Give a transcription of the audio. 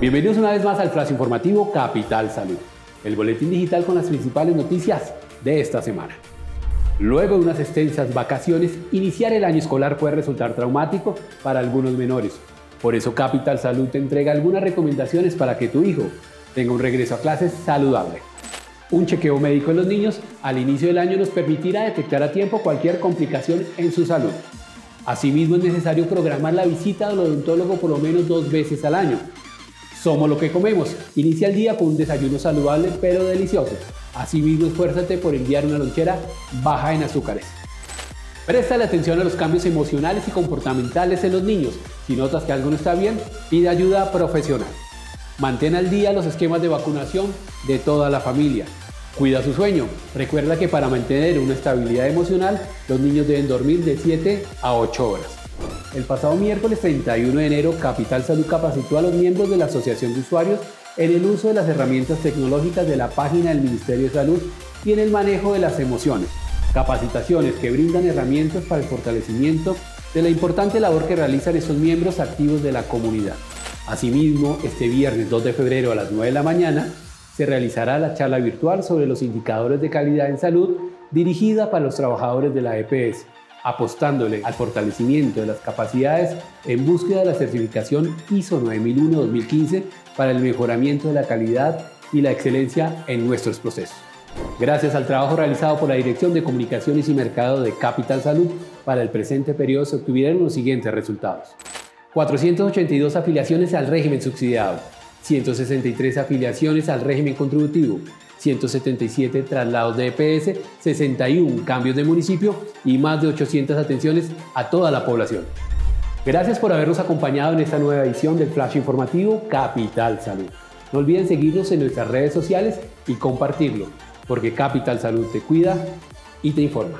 Bienvenidos una vez más al flash informativo Capital Salud, el boletín digital con las principales noticias de esta semana. Luego de unas extensas vacaciones, iniciar el año escolar puede resultar traumático para algunos menores. Por eso Capital Salud te entrega algunas recomendaciones para que tu hijo tenga un regreso a clases saludable. Un chequeo médico en los niños al inicio del año nos permitirá detectar a tiempo cualquier complicación en su salud. Asimismo es necesario programar la visita al odontólogo por lo menos dos veces al año somos lo que comemos. Inicia el día con un desayuno saludable pero delicioso. Asimismo, esfuérzate por enviar una lonchera baja en azúcares. Presta atención a los cambios emocionales y comportamentales en los niños. Si notas que algo no está bien, pide ayuda profesional. Mantén al día los esquemas de vacunación de toda la familia. Cuida su sueño. Recuerda que para mantener una estabilidad emocional, los niños deben dormir de 7 a 8 horas. El pasado miércoles 31 de enero, Capital Salud capacitó a los miembros de la Asociación de Usuarios en el uso de las herramientas tecnológicas de la página del Ministerio de Salud y en el manejo de las emociones. Capacitaciones que brindan herramientas para el fortalecimiento de la importante labor que realizan estos miembros activos de la comunidad. Asimismo, este viernes 2 de febrero a las 9 de la mañana se realizará la charla virtual sobre los indicadores de calidad en salud dirigida para los trabajadores de la EPS apostándole al fortalecimiento de las capacidades en búsqueda de la certificación ISO 9001-2015 para el mejoramiento de la calidad y la excelencia en nuestros procesos. Gracias al trabajo realizado por la Dirección de Comunicaciones y Mercado de Capital Salud, para el presente periodo se obtuvieron los siguientes resultados. 482 afiliaciones al régimen subsidiado, 163 afiliaciones al régimen contributivo, 177 traslados de EPS, 61 cambios de municipio y más de 800 atenciones a toda la población. Gracias por habernos acompañado en esta nueva edición del Flash Informativo Capital Salud. No olviden seguirnos en nuestras redes sociales y compartirlo, porque Capital Salud te cuida y te informa.